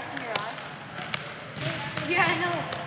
glass your eye? Yeah, I know.